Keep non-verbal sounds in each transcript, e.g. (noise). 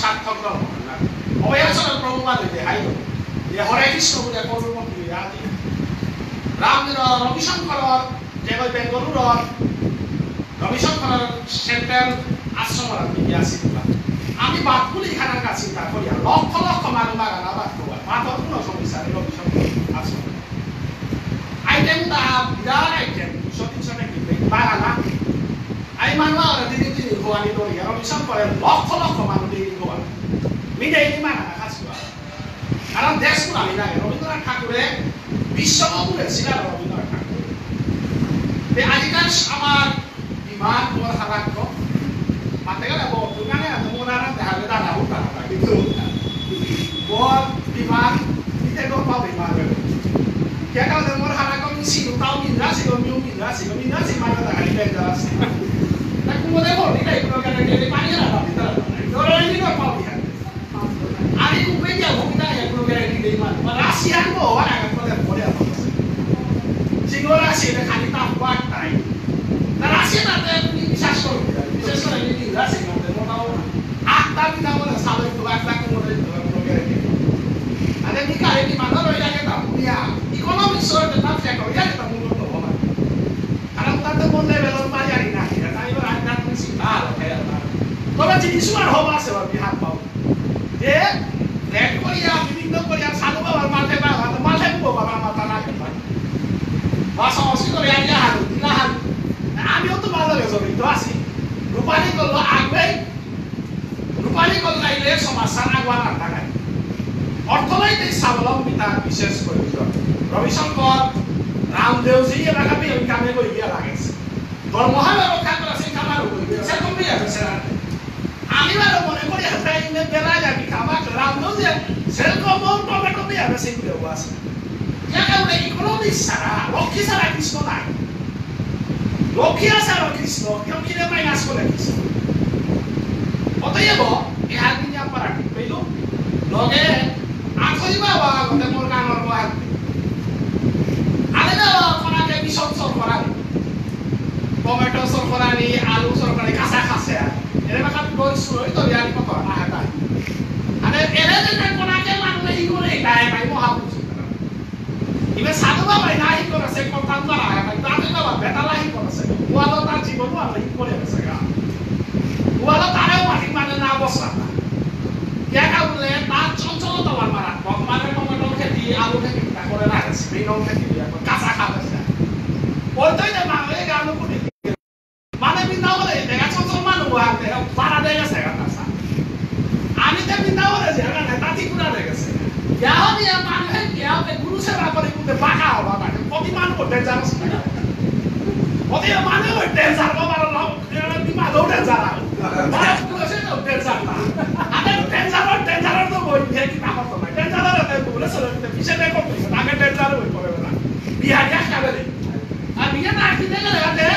সাৰ্থক ধৰ্ম অভয়াচৰণ প্ৰভুবাদে দেখাই গ'ল যে হৰে কৃষ্ণ বোলে কৰ্ম আজি ৰাম ৰবিশংকৰৰ যে গৈ বেংগলুৰত ৰবিশংকৰৰ চেণ্ট্ৰেল আশ্ৰমৰ আমি আছিল আমি বাট বুলি খানাকা চিন্তা কৰি লক্ষ লক্ষ মানুহ বাগানা বাট কোৱা বাটত কোনো সমস্যা ৰবিশংকৰ আশ্ৰম আইটেম তা বিৰাট আইটেম দুশ তিনিশ টাকা বাগানা আই মানুহ আৰু তিনি তিনি হোৱানি দৰি ৰবিশংকৰে লক্ষ লক্ষ মানুহ দেৰি হোৱা মিঠাই ইমান খাইছো কাৰণ দেশবোৰ আমি লাগে ৰবীন্দ্ৰনাথ ঠাকুৰে বিশ্বকপুরে ছিলেন রবীন্দ্রনাথ ঠাকুর। আজিকাল আমার বিমান তোমার হারাক্য মাতে গেলে বর্তমানে তোমার দেখা যায় দাদা, উঠা কিন্তু বর বিমান দিতে গো পাও বিমান। মিন্দ্রা সি মানে দেখা দিলে যাস না কুমো দেবো দিলে কোনো কেন দিলে পানি রাখা ভিতরে ধরে নিলো পাও বিহার আমি কুপে যাব কিনা কোনো কেন দিলে মানে রাশিয়ান গো ওরা কথা বলে সিংহ রাশি এটা খালি তাপ পাট তাই তা রাশি তাতে তুমি বিশ্বাস করো বিশেষ করে যদি রাশি মধ্যে মোটামুটি আটটা বিনা বলে সালে তো একটা মধ্যে কোনো গ্যারান্টি আরে নি কারে কি মানো রইলা কে তা পুরিয়া ইকোনমিক্স এর তা ফেক হইয়া তা মূল তো হবা কারণ তাতে বললে বেলন বাজারি না এটা তাই এবার আধ্যাত্মিক চিন্তা আর খেয়াল না তবে জিনিস আর হবা সে বিহার পাও যে রেড করিয়া বিভিন্ন করিয়া সাধু বাবার মাঠে বাবা মাঠে বাবা মাথা না bahasa Oscar itu yang jahat, ilahan. Nah, আমি তো ভালো গেছো কিন্তু আছি রূপালী করল আগবে রূপালী আইলে সমাজসার আগুয়ান আন্তাগাই অর্থনৈতিক স্বাবলম্বিতা বিশেষ প্রয়োজন রবিশঙ্কর রামদেওজি এলাকা বি ওই কামে কই গিয়া লাগেছে। ধর্মহাবে রক্ষা করা সেই কামার কই সেরকম বি আছে আমি বারো মনে করি একটা ইমে বেলা যাবি কামা রামদেওজি সেরকম টমেটো বি আছে সেগুলো আছে। একেবারে ইকোনমিক্স ছাড়া লক্ষ্মী ছাড়া কৃষ্ণ নাই। লক্ষ্মী আছে আৰু কৃষ্ণ, কিয় কিনে মাইনাছ কৰে কৃষ্ণ অতএব এহাৰ আলে খনাকে পিছত টমেটো চৰকৰানি আলু চৰকৰানি কাঁচা খাছে এনেকুৱা গৈছো এই তৰি আনি কথা নাহে তাই আৰে এনে যেনে কোনাকে মানুহে ই পাই মহাপুৰুষ ইমান সাধু বাবাই নাই কৰা আছে কথা কৰা আছে তাতে বাবা বেটা লাহি কৰা আছে ওৱালো তাৰ জীৱনো আৰু ই কৰি আছে গা ওৱালো তাৰেও মাটি মানে না অৱস্থা বোলে তাৰ চঞ্চলতা আমাৰ মাৰাত্মক মানে টমেটৰ খেতি আলু খেতি কৰে না স্প্ৰিঙৰ খেতি কাঁচা খাব ওইটাই যে মানুহে গানো কৰি মানে বৃন্দাবনে দেখা চঞ্চল মানুহ আনতে পাৰা দেয় আছে কাঁচা আমি তে বৃন্দাবনে যে তাতি পুৰা দেয় ইয়াও দিয়া মানুহে ইয়াও গুৰু সেৱা কৰি কোতে বাকা হবা তাকে মানে না আগে (laughs) ডেঞ্জাৰৰ ডেঞ্জাৰৰ তো গৈ বিহে কি কামত নাই না আর বিয়ে না কিনে গেলে আতে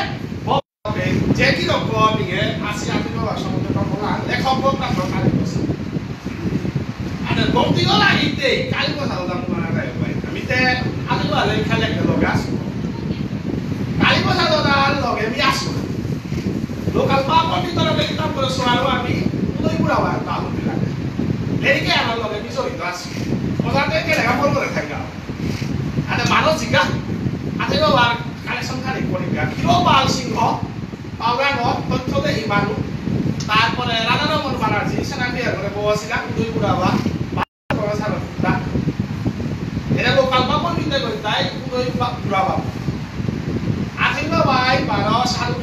যে কি রকম বিয়ে আসি আপনি বাবা সমুদ্র কমলা লেখক বক্তা সরকারি বসে tayo ba kami te ano ba lang kala ka logas kali ko sa total log mi aso lokal pa ko dito na kita ko suaro ami tuloy pura wa ta ko nila leri ke ano log mi so ito aso o sa te ke lega por ko rekha ada mano jiga ate ko wa kale সংখ্যা record গা কিলো পাল সিংহ পাউরাঙ্গ তথ্য দেহি মানুষ তারপরে রাধারমন করে করি বাবাই বারো সাধু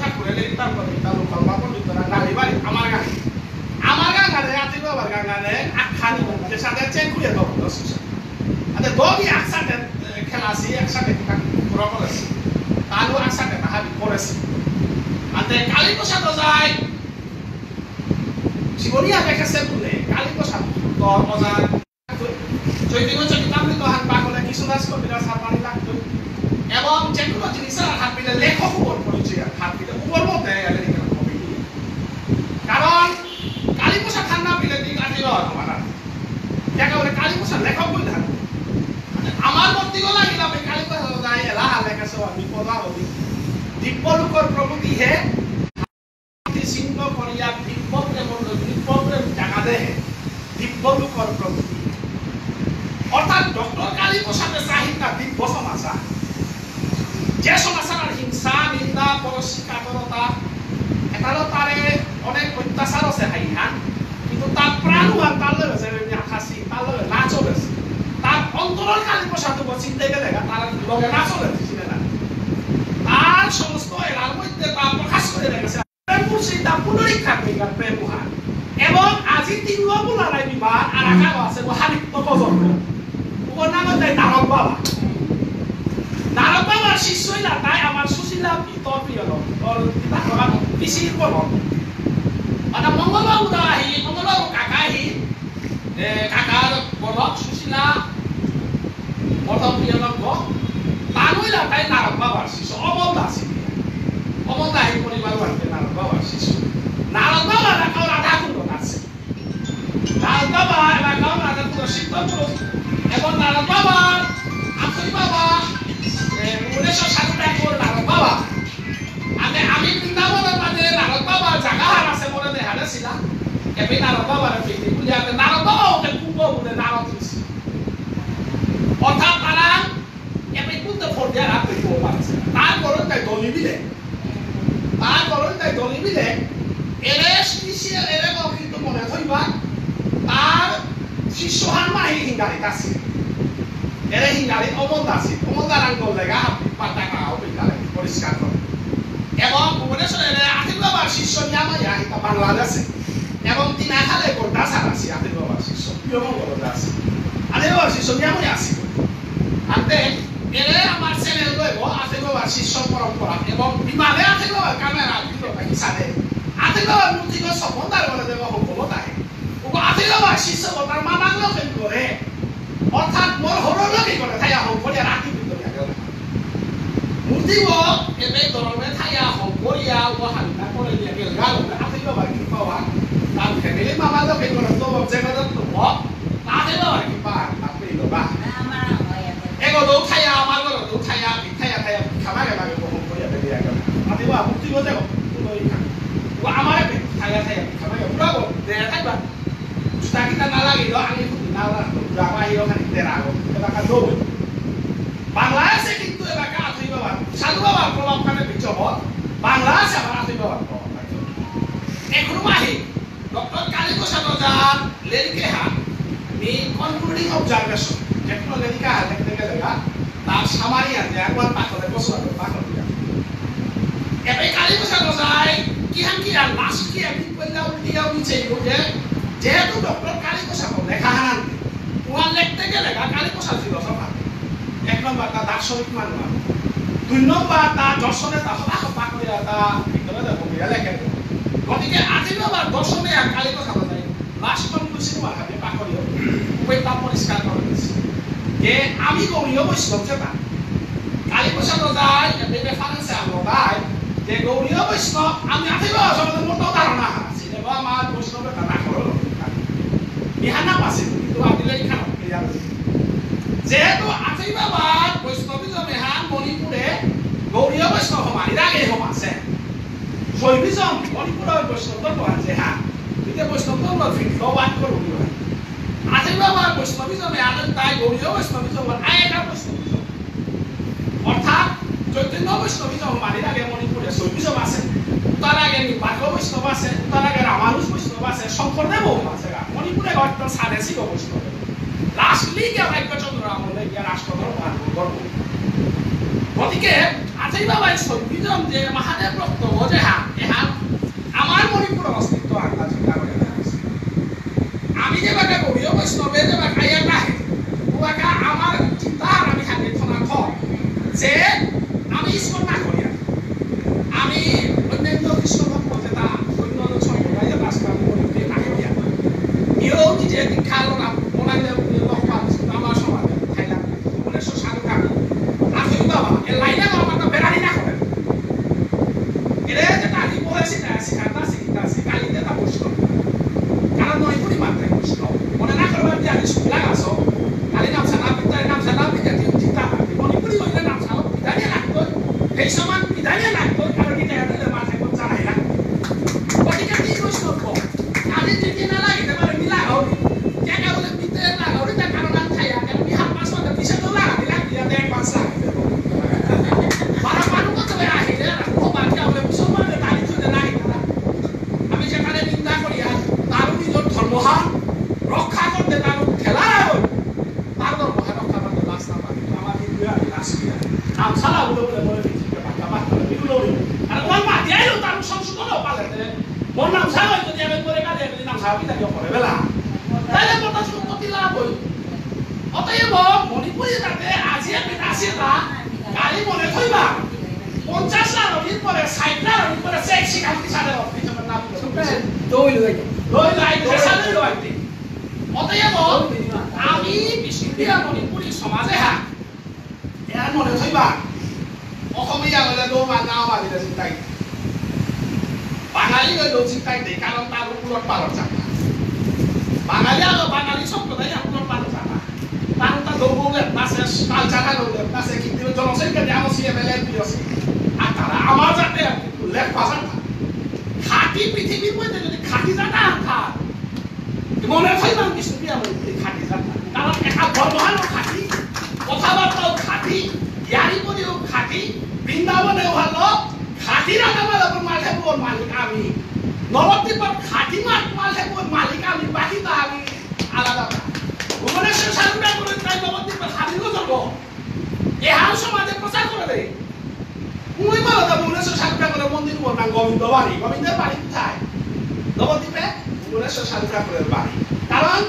दिगो लागिला बे काले को होदा ये कसो दिपो ला होदी दिपो लुकर प्रभु লগে না চলে দিছিলে না? তার সমস্ত এলার মধ্যে তা প্রকাশ করে রেখেছে। মুর্শিদা পুনরীক্ষা করিবার প্রেম মহান এবং আজি তিন বোলারাই বিবাহ, আর আকাও আছে মহানিত্য প্রজন্ম। নাম তাই নারদ বাবা। নারদ বাবার শিষ্যই না তাই আমার সুশীলা প্রিয় পিতা বাবা পিসির বলক মানে মঙ্গলবাবু দা আহি মঙ্গলবাবু তাই নারদ বাবার শিষ্য অমল দাস অমল দাহি পরিবার বাড়িতে নারদ বাবার শিষ্য নারদ বাবা এলাকাও রাধা কুণ্ড আছে। নারদ বাবা এলাকাও রাধা কুণ্ড সিদ্ধ এবং নারদ বাবার আসল বাবা উনিশশো সাতটা করে নারদ বাবা। আমি আমি বৃন্দাবনের মাঝে নারদ বাবা জাগা হার আছে মনে দেখালে ছিলাম। এবার নারদ বাবার বুঝে আপনি নারদ বাবা ওকে কুম্ভ বলে নারদ দিয়েছে অর্থাৎ তারা এবার কুন্তে ফোর দিয়ে রাখতে পারছে তার বরং তাই দলি তার বরং তাই দলি বিলে এরে স্পেশিয়াল কিন্তু মনে থইবা তার শিষ্যহান মাহি কাও বিকালে পরিষ্কার করে এবং ভুবনেশ্বরের আতিল বাবার শিষ্য নিয়াময়া হিতা বাংলাদেশে এবং তিনা খালে গোটা সারাসি আতিল বাবার শিষ্য প্রিয়মঙ্গল দাস আতিল বাবার শিষ্য নিয়াময়া আসি আনতে এরে আমার চ্যানেল লইব আতিল বাবার শিষ্য পরম্পরা এবং বিমানে আতিল বাবার ক্যামেরা ভিডিও সাথে আতিল বাবার মূর্তিকে সপন্দার করে দেব সকলো তাই। ওগো আতিল বাবার শিষ্য তার মামাক লক্ষণ করে অর্থাৎ মোর হরর লগে করে তাই আহ। করে রাখি ভিতরে মূর্তিব এবে দরমে থাইয়া হকরিয়া ও হান্তা করে দিয়া, গেল, গাল আতিল বাবার কি পাওয়া তার ফ্যামিলি মামা লগে করে তো জেগা তো আতিল বাবার কি পা আপনি লোবা এগো দো থাইয়া আমার গো দো থাইয়া থাইয়া থাইয়া খামারে বাগে বহন করিয়া বেরিয়া গেল আতিল বাবা মূর্তি গো দেখো তুই খান ও আমার থাইয়া থাইয়া খামারে উড়াবো দেয়া থাইবা সুতা kita nalagi do angin itu nalar berapa hiro kan terago এলাকা দৌড় বাংলাদেশে কিন্তু এলাকা আথই বাবার সাধু বাবার প্রভাবখানে বিচবত বাংলাদেশে আবার আথই বাবার প্রভাব এখনও মাহি ডক্টর কালী প্রসাদ ওজার লেরিকে হা নি কনক্লুডিং অবজারভেশন যেগুলো লেরিকা হা দেখতে গেলে তার আছে একবার পাকলে বসে পাকল দিয়া এবে কালী একদিন কইলা যে? কালী প্রসাদ লেখা হান উহার লিখতে কালী প্রসাদ ফিলোসফার এক নম্বর তার দার্শনিক মানুষ দুই নম্বর যে আমি বৈষ্ণব যেটা এতে রেফারেন্সে আমরা তাই যে গৌরীয় বৈষ্ণব, আমি আজি সম্বন্ধে মোটো ধারণা আছে বৈষ্ণবিজম সমানি ৰাগে সম আছে। শৈবিজম মণিপুৰৰ বৈষ্ণৱ পঢ়া যে হা তেতিয়া বৈষ্ণৱ ফিটবাদ কৰোঁ আঠি বাবার বৈষ্ণবিজমে আনন্দ তাই গৌরীয় বৈষ্ণবিজম আই এটা বৈষ্ণবিজম অৰ্থাৎ চৈতন্য বৈষ্ণবিজম সমানি ৰাগে মণিপুৰে শৈবিজম আছে। তার আগে নিপাত বৈষ্ণব আছে তার আগে রামানুজ বৈষ্ণব আছে শঙ্করদেব আছে। মণিপুরে হয়তো সাড়ে ছিল বৈষ্ণব লাস্টলি আমলে গতিকে আজি বাবাই সৈবিজম যে মহাদেব বক্তব্য যে হা এহা আমার মণিপুরের অস্তিত্ব আন্দাজ করে আমি যে বাকা গৌরীয় বৈষ্ণবে যে বাকা ইয়া নাহে ওয়াকা আমার চিন্তা আমি হাতে থনা থ যে আমি ইস্কন না তথাপি তাকে অকলে বেলা তাহলে কথা সম্পত্তি লাভ হইল অতএব মণিপুরি তাতে আজিয়ে বিরাশি তা মনে থইবা অসমীয়া হলে দৌ বা গাঁও বাজিলে চিন্তাই বাঙালি হলেও চিন্তাই দেই কারণ তার উলট পালট জানা বাঙালি আর বাঙালি সম্প্রদায় উলট পালট জানা তার তা দৌড়ে পাশে কালচার হলে পাশে কিন্তু জনসংখ্যা যেমন সিএমএলএ আছে আর তারা আমার যাতে লেখ ভাষা খাঁটি পৃথিবীর মধ্যে যদি খাঁটি জানা থাক মনে থাকলাম বিষ্ণুপ্রিয়া মন্দিরে খাঁটি জানা কারণ একটা বর্মহানও খাঁটি, কথাবার্তাও খাঁটি, ইয়ারি করেও খাঁটি, বৃন্দাবনেও ভালো খাঁটি রাখা বলে মাঠে মালিক আমি। নবদ্বীপের খাঁটি মাঠ মাঠে বোর মালিক বাকি তো আমি আলাদা ভুবনেশ্বর সাধুরা করে তাই নবদ্বীপের খাঁটিও যাব এহাও সমাজে প্রচার করে দেয়। মুই বলো তো ভুবনেশ্বর সাধুরা করে মন্দির বল না গোবিন্দ বাড়ি? গোবিন্দের বাড়ি কোথায়? নবদ্বীপে ভুবনেশ্বর সাধু ঠাকুরের বাড়ি। কারণ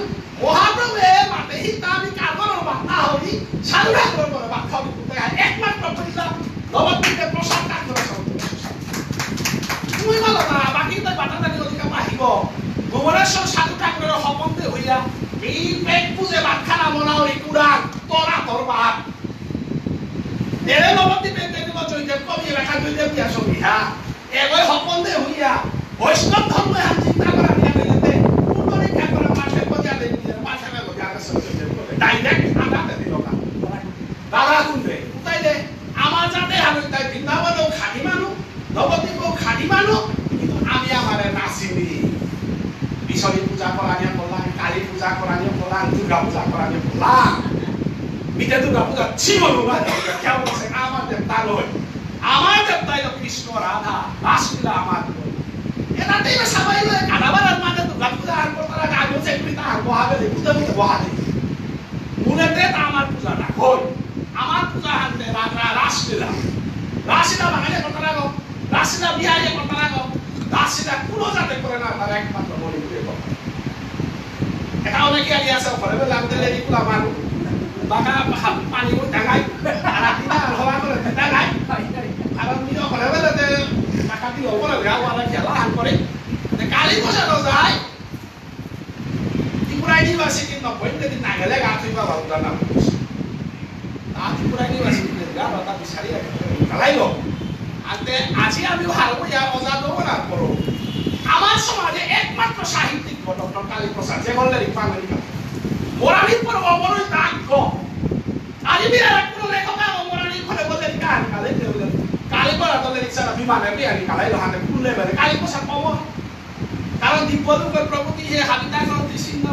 মহাপ্রভুয়ে মাতে হিতা আমি কারবার বার্তা হই সাধু ঠাকুরের করে বার্তা কোথায়? একমাত্র নবদ্বীপে প্রসাদ ঠাকুর তুমি বলো না কবি লেখা চৈতন্য বিয়া ছবি হা? এগৈ সম্বন্ধে হইয়া বৈষ্ণৱ ধৰ্ম এখন চিন্তা কৰা দিয়া বেলেগে পুতৰিকা কৰা মাঠে বজা দিয়ে বজা আছে ডাইৰেক্ট আদাতে দিল কা দাদা কোনবে উতাই দে আমাৰ যাতে আমি তাই বৃন্দাবনও খাটি মানুহ নৱদ্বীপও কিন্তু আমি আমাৰে নাচিনি বিশ্বনী পূজা কৰা নিয়ে বলাং কালী পূজা কৰা নিয়ে বলাং দুৰ্গা পূজা কৰা নিয়ে বলাং মিঠে দুর্গা পূজা ছিল না কেমন আছে আমার দেবতা আমার দেবতাই তো কৃষ্ণ, রাধা রাসলীলা আমার এটাতেই না সবাই দুর্গা পূজা আর করতারা আগে চেকরি তা আর বহাবে দে পূজা মধ্যে বহাবে মুনেতে তা আমার পূজা আমার হাতে রাধা রাসলীলা। বাঙালি করতারা গো রাসলীলা বিহারে করতারা গো রাসলীলা কোনো যাতে করে না তারা একমাত্র মনে করে এটা অনেকে আগে আছে ঘরে বেলা দিলে এগুলো মানুষ baka pani mo tangay arati na hawa ko na tangay alam niyo ko level te nakati ko ko na wala kala han kore te kali ko sa do dai Tripura University no point te nagale ga tu ba ba na তা Tripura university গা লো আতে আজি আমি হারবো ইয়া অজা দেবো না করো আমার সমাজে একমাত্র সাহিত্যিক ডক্টর কালী প্রসাদ, যে বললেন আমেরিকা। মোরালির পর অমরই তাক আজি বিয়া কোনো লেখকা অমরানির ঘরে বলে কান কালে বলে কালে পড়া তলে রিক্সা বিমানে বিয়ানি কালাই লহাতে কুলে বলে কালি পোষা পাবো। কারণ দিব্যদুর্গের প্রভৃতি হে হাবিতা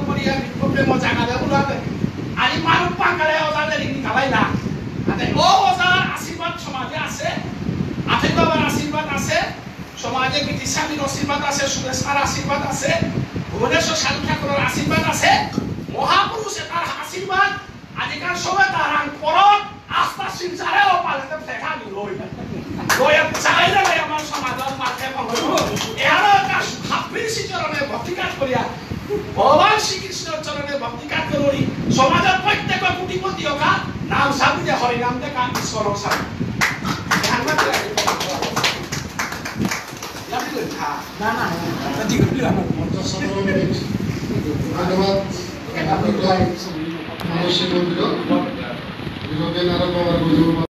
করিয়া বিপ্লবে মজা কালে বুলাতে আজি মানুষ পাঙ্কালে ওজালে রিক্তি কালাই না। ও ওজার আশীর্বাদ সমাজে আছে। আফিক বাবার আশীর্বাদ আছে, সমাজে গীতি স্বামীর আশীর্বাদ আছে সুরেশার আশীর্বাদ আছে, ভুবনেশ্বর সাধু ঠাকুরের আশীর্বাদ আছে, মহাপুরুষে তার আশীর্বাদ আজিকাল সময় তার পরত আস্থা শিলচারেও পালিতে দেখা দিল লই চাই দেবে আমার সমাজের মাঝে এর একটা হাফির ভক্তিকাত করিয়া ভগবান শ্রীকৃষ্ণের চরণে ভক্তিকাত করি সমাজের প্রত্যেক কোটিপতি নাম সাবি যে হরিনাম দেখা ঈশ্বর সাবি না না tadi ko bilang ধন্যবাদ Kaya ako মানসিক মন্দির